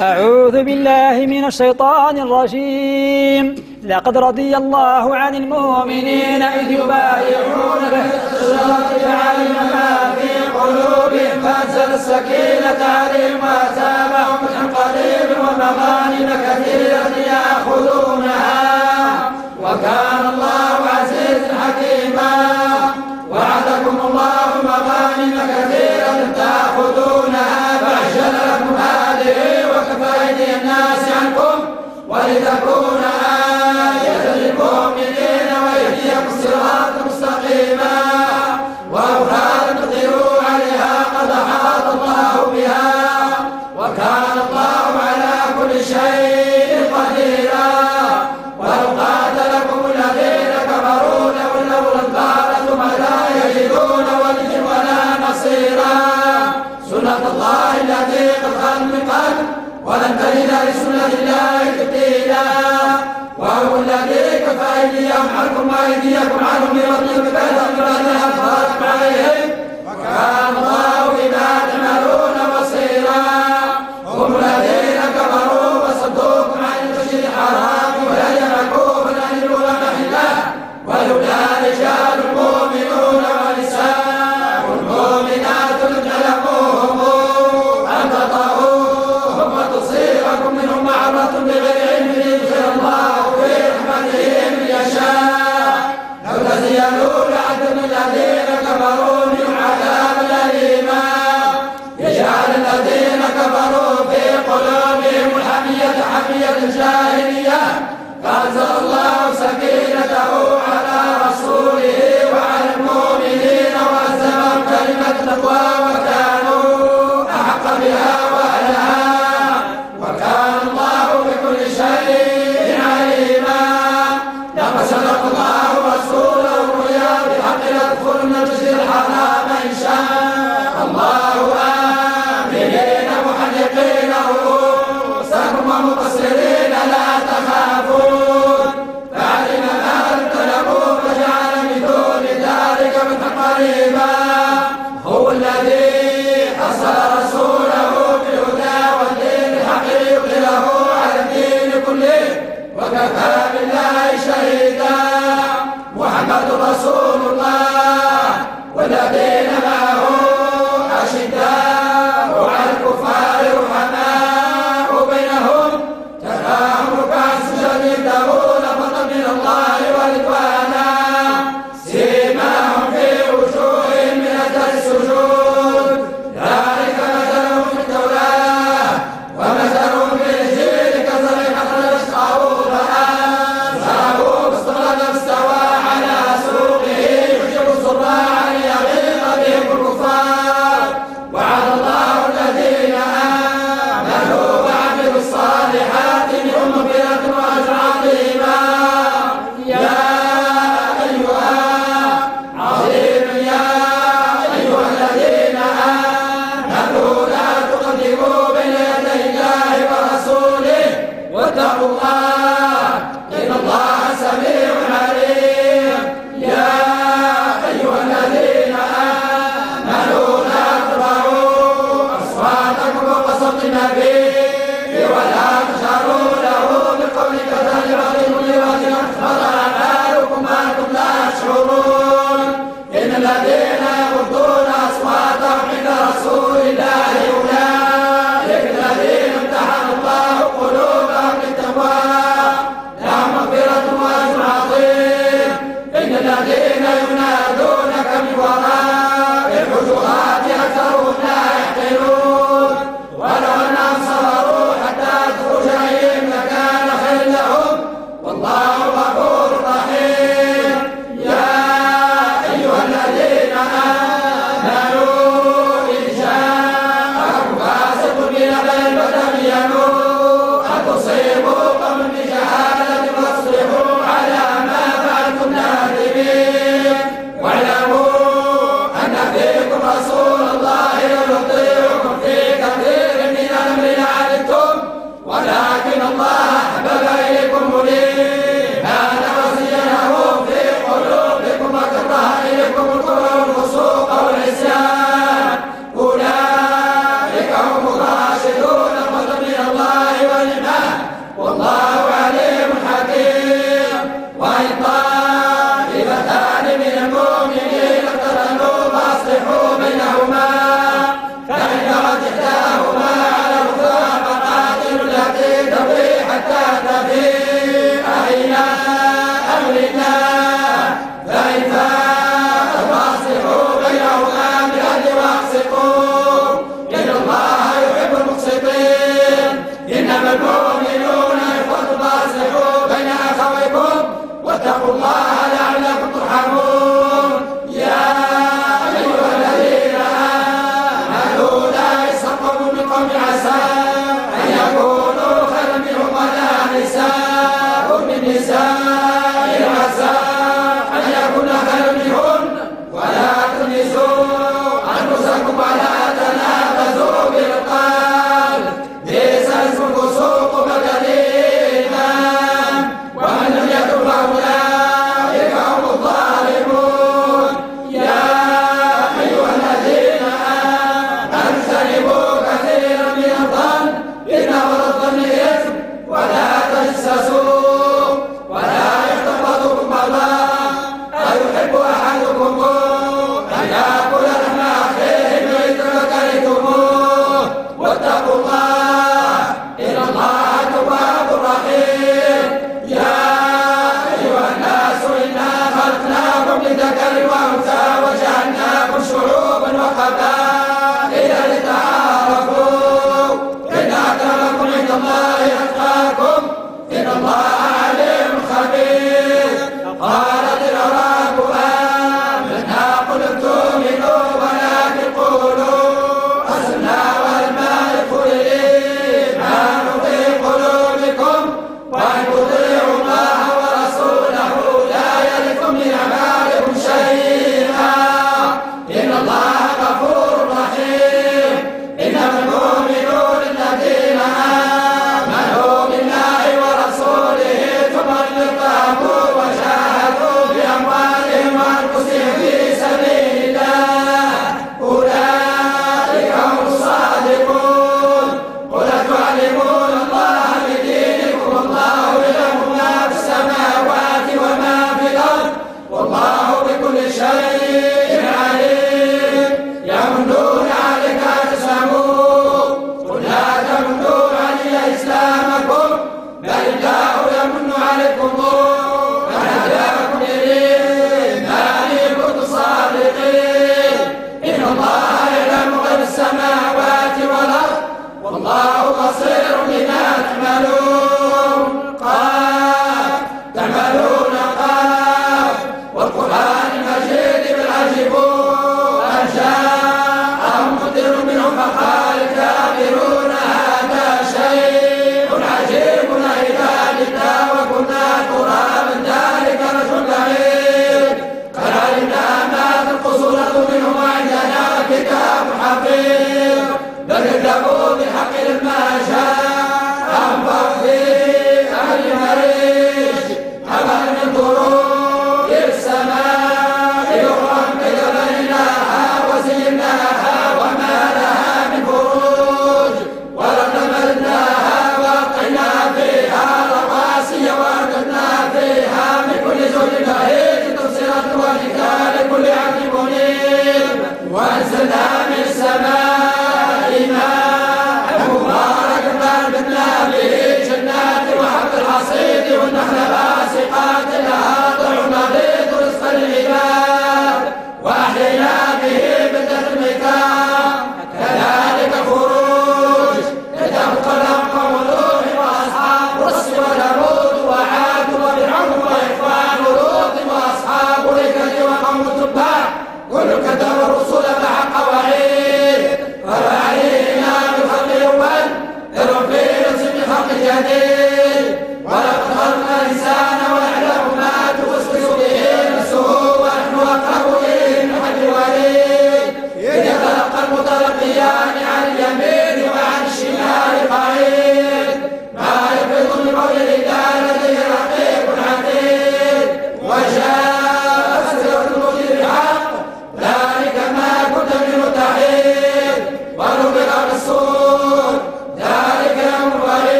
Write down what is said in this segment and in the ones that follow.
أعوذ بالله من الشيطان الرجيم. لقد رضي الله عن المؤمنين إذ يبايعونك تحت الشجرة فعلم ما في قلوبهم فأنزل السكينة عليهم وأتابهم من قريب ومغانم كثيرة يأخذونها. وكان la 효도하 Bota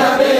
vida bem.